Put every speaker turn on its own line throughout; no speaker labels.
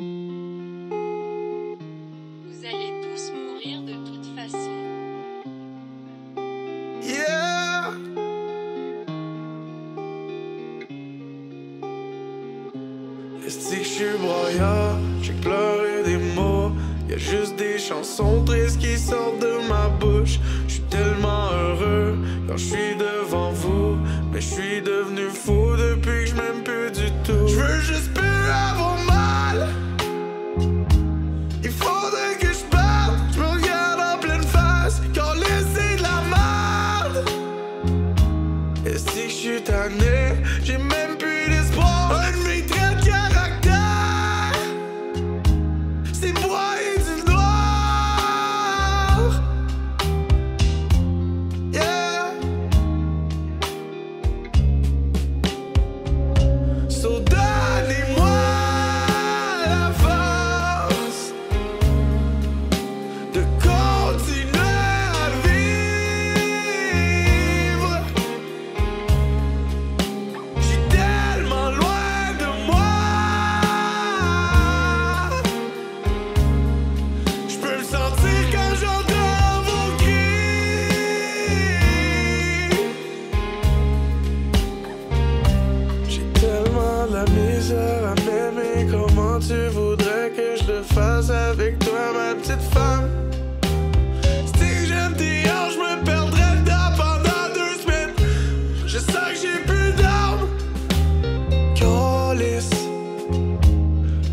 Vous allez tous mourir de toute façon.
Yeah! Est-ce que je suis broyard? J'ai pleuré des mots. Y'a juste des chansons tristes qui sortent de ma bouche. Je suis tellement heureux quand je suis devant vous. Mais je suis devenu fou Est-ce que je suis tanné? J'ai même plus tu voudrais que je le fasse avec toi, ma petite femme? Si j'aime tes je me perdrais dedans pendant deux semaines. Je sens que j'ai plus d'armes. Colisse,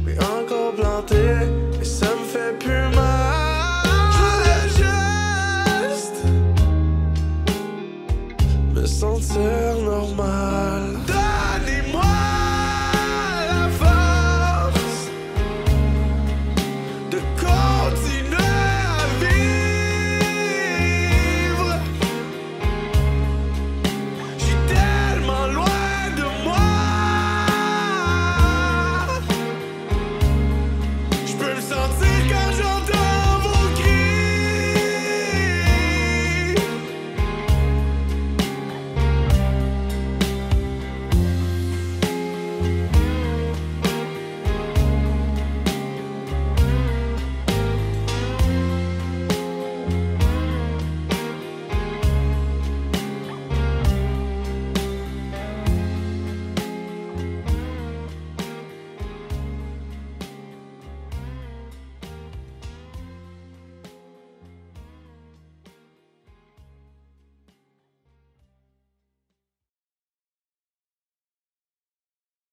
mais encore planté, et ça me fait plus mal. Je me sentir normal.